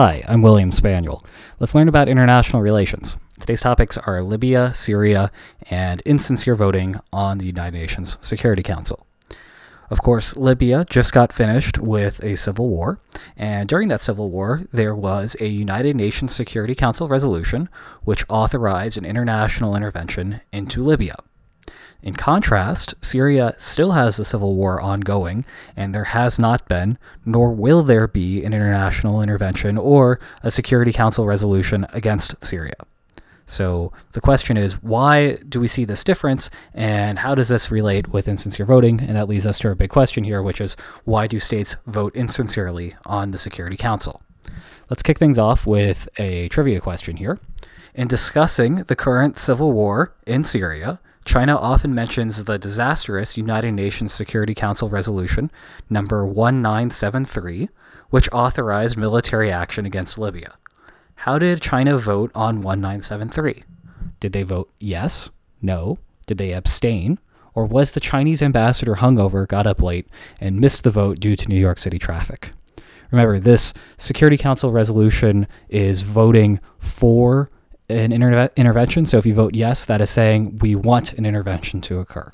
Hi, I'm William Spaniel. Let's learn about international relations. Today's topics are Libya, Syria, and insincere voting on the United Nations Security Council. Of course, Libya just got finished with a civil war, and during that civil war, there was a United Nations Security Council resolution which authorized an international intervention into Libya. In contrast, Syria still has a civil war ongoing, and there has not been, nor will there be, an international intervention or a Security Council resolution against Syria. So the question is, why do we see this difference, and how does this relate with insincere voting? And that leads us to our big question here, which is, why do states vote insincerely on the Security Council? Let's kick things off with a trivia question here. In discussing the current civil war in Syria, China often mentions the disastrous United Nations Security Council resolution number 1973, which authorized military action against Libya. How did China vote on 1973? Did they vote yes, no? Did they abstain? Or was the Chinese ambassador hungover, got up late, and missed the vote due to New York City traffic? Remember, this Security Council resolution is voting for an inter- intervention. So if you vote yes, that is saying we want an intervention to occur.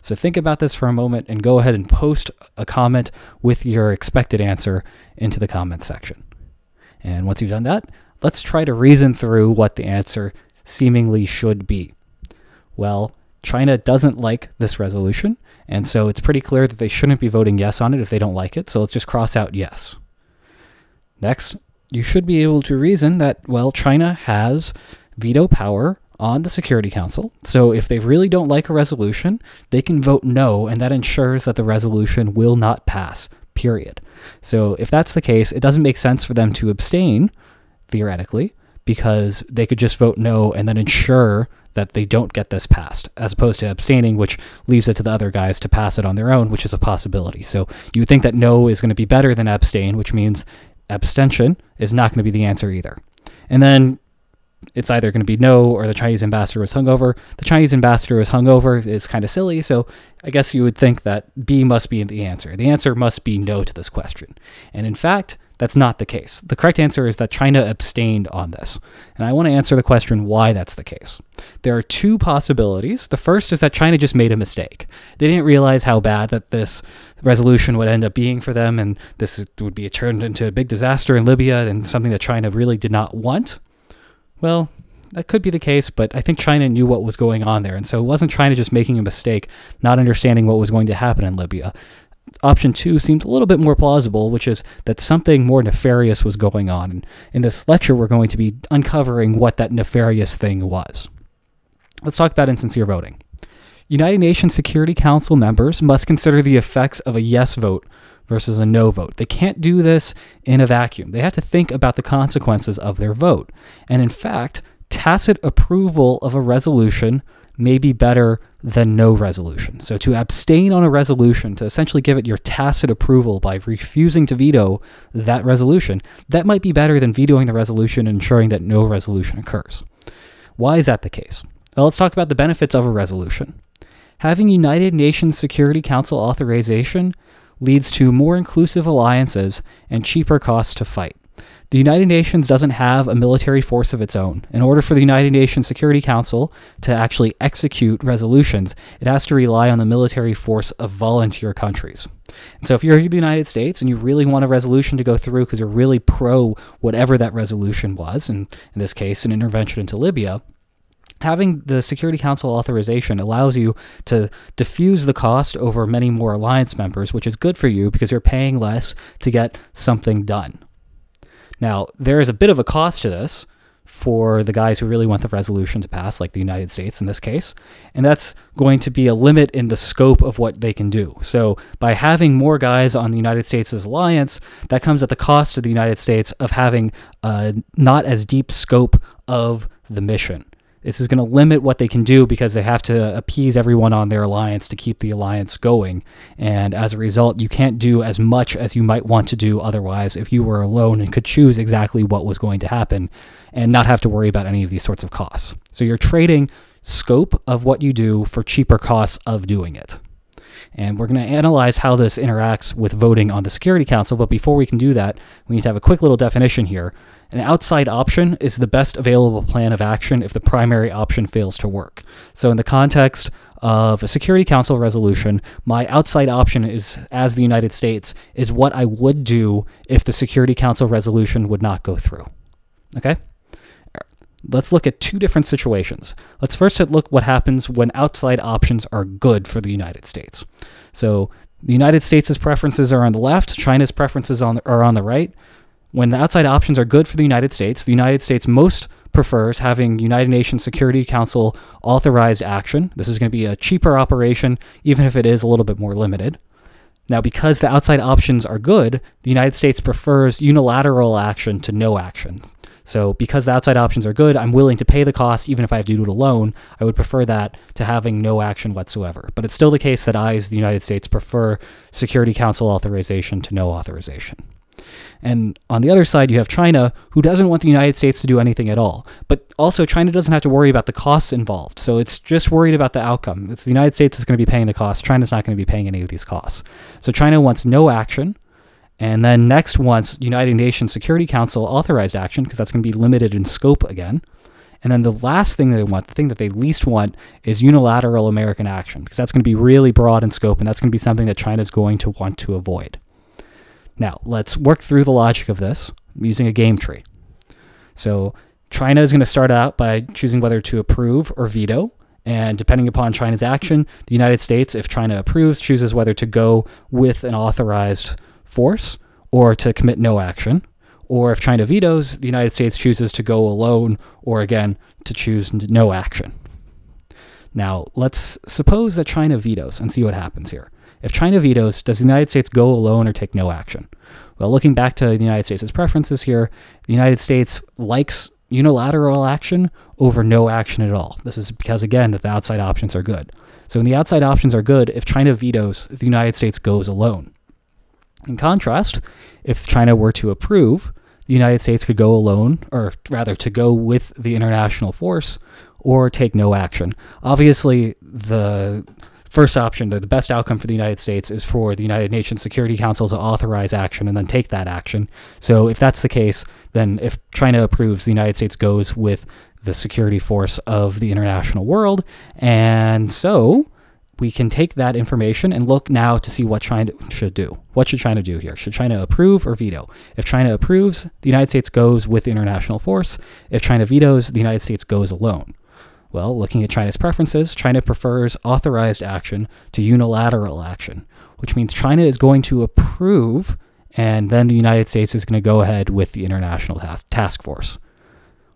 So think about this for a moment and go ahead and post a comment with your expected answer into the comments section. And once you've done that, let's try to reason through what the answer seemingly should be. Well, China doesn't like this resolution, and so it's pretty clear that they shouldn't be voting yes on it if they don't like it, so let's just cross out yes. Next, you should be able to reason that, well, China has veto power on the Security Council. So if they really don't like a resolution, they can vote no, and that ensures that the resolution will not pass, period. So if that's the case, it doesn't make sense for them to abstain, theoretically, because they could just vote no and then ensure that they don't get this passed, as opposed to abstaining, which leaves it to the other guys to pass it on their own, which is a possibility. So you would think that no is going to be better than abstain, which means abstention is not going to be the answer either. And then it's either going to be no or the Chinese ambassador was hungover. The Chinese ambassador was hungover is kind of silly, so I guess you would think that B must be the answer. The answer must be no to this question. And in fact, that's not the case. The correct answer is that China abstained on this. And I want to answer the question why that's the case. There are two possibilities. The first is that China just made a mistake. They didn't realize how bad that this resolution would end up being for them, and this would be turned into a big disaster in Libya and something that China really did not want. Well, that could be the case, but I think China knew what was going on there. And so it wasn't China just making a mistake, not understanding what was going to happen in Libya. Option two seems a little bit more plausible, which is that something more nefarious was going on. And in this lecture, we're going to be uncovering what that nefarious thing was. Let's talk about insincere voting. United Nations Security Council members must consider the effects of a yes vote versus a no vote. They can't do this in a vacuum. They have to think about the consequences of their vote. And in fact, tacit approval of a resolution may be better than no resolution. So to abstain on a resolution, to essentially give it your tacit approval by refusing to veto that resolution, that might be better than vetoing the resolution and ensuring that no resolution occurs. Why is that the case? Well, let's talk about the benefits of a resolution. Having United Nations Security Council authorization leads to more inclusive alliances and cheaper costs to fight. The United Nations doesn't have a military force of its own. In order for the United Nations Security Council to actually execute resolutions, it has to rely on the military force of volunteer countries. And so, if you're the United States and you really want a resolution to go through because you're really pro whatever that resolution was, and in this case, an intervention into Libya, having the Security Council authorization allows you to diffuse the cost over many more alliance members, which is good for you because you're paying less to get something done. Now, there is a bit of a cost to this for the guys who really want the resolution to pass, like the United States in this case, and that's going to be a limit in the scope of what they can do. So, by having more guys on the United States' alliance, that comes at the cost to the United States of having not as deep scope of the mission. This is going to limit what they can do because they have to appease everyone on their alliance to keep the alliance going. And as a result, you can't do as much as you might want to do otherwise if you were alone and could choose exactly what was going to happen and not have to worry about any of these sorts of costs. So you're trading scope of what you do for cheaper costs of doing it. And we're going to analyze how this interacts with voting on the Security Council. But before we can do that, we need to have a quick little definition here. An outside option is the best available plan of action if the primary option fails to work. So, in the context of a Security Council resolution, my outside option is, as the United States, is what I would do if the Security Council resolution would not go through. Okay? Let's look at two different situations. Let's first look what happens when outside options are good for the United States. So, the United States' preferences are on the left, China's preferences on are on the right. When the outside options are good for the United States, the United States most prefers having United Nations Security Council authorized action. This is going to be a cheaper operation, even if it is a little bit more limited. Now, because the outside options are good, the United States prefers unilateral action to no action. So, because the outside options are good, I'm willing to pay the cost, even if I have to do it alone. I would prefer that to having no action whatsoever. But it's still the case that I, as the United States, prefer Security Council authorization to no authorization. And on the other side, you have China, who doesn't want the United States to do anything at all. But also, China doesn't have to worry about the costs involved. So it's just worried about the outcome. It's the United States that's going to be paying the costs. China's not going to be paying any of these costs. So China wants no action. And then next wants United Nations Security Council authorized action, because that's going to be limited in scope again. And then the last thing they want, the thing that they least want, is unilateral American action, because that's going to be really broad in scope, and that's going to be something that China's going to want to avoid. Now, let's work through the logic of this using a game tree. So, China is going to start out by choosing whether to approve or veto. And depending upon China's action, the United States, if China approves, chooses whether to go with an authorized force or to commit no action. Or if China vetoes, the United States chooses to go alone or again to choose no action. Now, let's suppose that China vetoes and see what happens here. If China vetoes, does the United States go alone or take no action? Well, looking back to the United States' preferences here, the United States likes unilateral action over no action at all. This is because, again, that the outside options are good. So when the outside options are good, if China vetoes, the United States goes alone. In contrast, if China were to approve, the United States could go alone, or rather to go with the international force, or take no action. Obviously, the first option, the, best outcome for the United States is for the United Nations Security Council to authorize action and then take that action. So if that's the case, then if China approves, the United States goes with the security force of the international world. And so we can take that information and look now to see what China should do. What should China do here? Should China approve or veto? If China approves, the United States goes with international force. If China vetoes, the United States goes alone. Well, looking at China's preferences, China prefers authorized action to unilateral action, which means China is going to approve, and then the United States is going to go ahead with the international task force.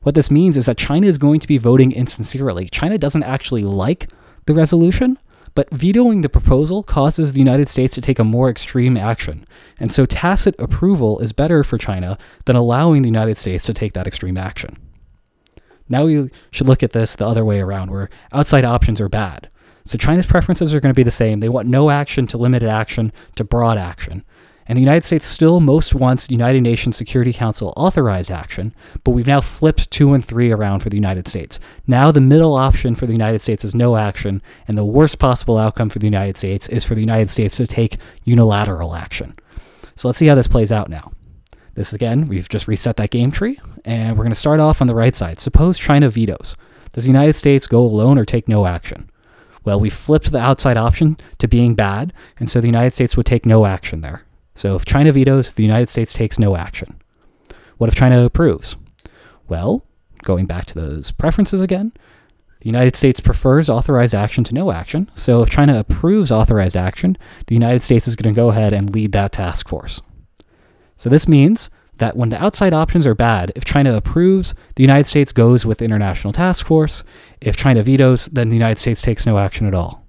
What this means is that China is going to be voting insincerely. China doesn't actually like the resolution, but vetoing the proposal causes the United States to take a more extreme action. And so tacit approval is better for China than allowing the United States to take that extreme action. Now we should look at this the other way around, where outside options are bad. So China's preferences are going to be the same. They want no action to limited action to broad action. And the United States still most wants United Nations Security Council authorized action, but we've now flipped two and three around for the United States. Now the middle option for the United States is no action, and the worst possible outcome for the United States is for the United States to take unilateral action. So let's see how this plays out now. This again, we've just reset that game tree, and we're going to start off on the right side. Suppose China vetoes. Does the United States go alone or take no action? Well, we flipped the outside option to being bad, and so the United States would take no action there. So if China vetoes, the United States takes no action. What if China approves? Well, going back to those preferences again, the United States prefers authorized action to no action. So if China approves authorized action, the United States is going to go ahead and lead that task force. So this means that when the outside options are bad, if China approves, the United States goes with the International Task Force. If China vetoes, then the United States takes no action at all.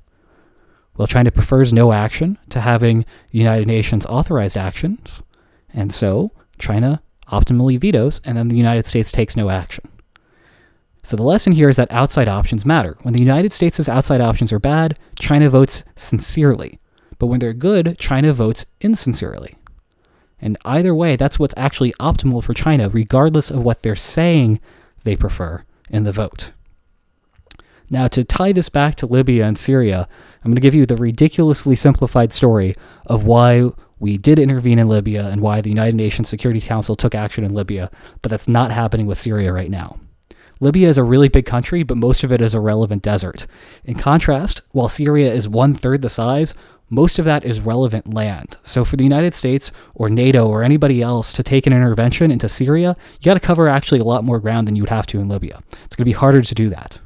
Well, China prefers no action to having United Nations authorized actions, and so China optimally vetoes, and then the United States takes no action. So the lesson here is that outside options matter. When the United States' outside options are bad, China votes sincerely. But when they're good, China votes insincerely. And either way, that's what's actually optimal for China, regardless of what they're saying they prefer in the vote. Now, to tie this back to Libya and Syria, I'm going to give you the ridiculously simplified story of why we did intervene in Libya and why the United Nations Security Council took action in Libya, but that's not happening with Syria right now. Libya is a really big country, but most of it is a relevant desert. In contrast, while Syria is one third the size, most of that is relevant land. So for the United States or NATO or anybody else to take an intervention into Syria, you got to cover actually a lot more ground than you would have to in Libya. It's going to be harder to do that.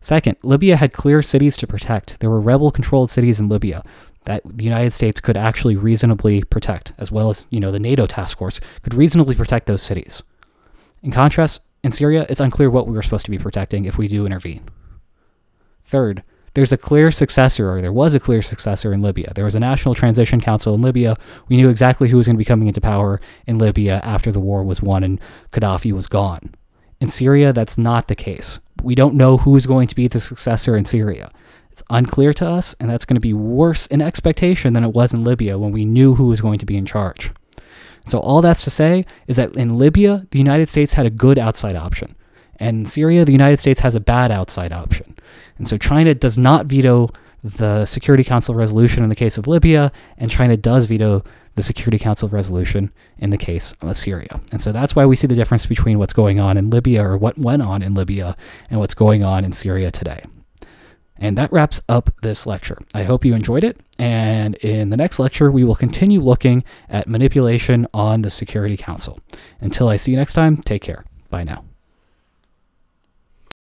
Second, Libya had clear cities to protect. There were rebel controlled cities in Libya that the United States could actually reasonably protect, as well as, you know, the NATO task force could reasonably protect those cities. In contrast, in Syria, it's unclear what we were supposed to be protecting if we do intervene. Third, there's a clear successor, or there was a clear successor in Libya. There was a National Transition Council in Libya. We knew exactly who was going to be coming into power in Libya after the war was won and Gaddafi was gone. In Syria, that's not the case. We don't know who's going to be the successor in Syria. It's unclear to us, and that's going to be worse in expectation than it was in Libya when we knew who was going to be in charge. So, all that's to say is that in Libya, the United States had a good outside option. And Syria, the United States has a bad outside option. And so, China does not veto the Security Council resolution in the case of Libya, and China does veto the Security Council resolution in the case of Syria. And so that's why we see the difference between what's going on in Libya or what went on in Libya and what's going on in Syria today. And that wraps up this lecture. I hope you enjoyed it. And in the next lecture, we will continue looking at manipulation on the Security Council. Until I see you next time, take care. Bye now.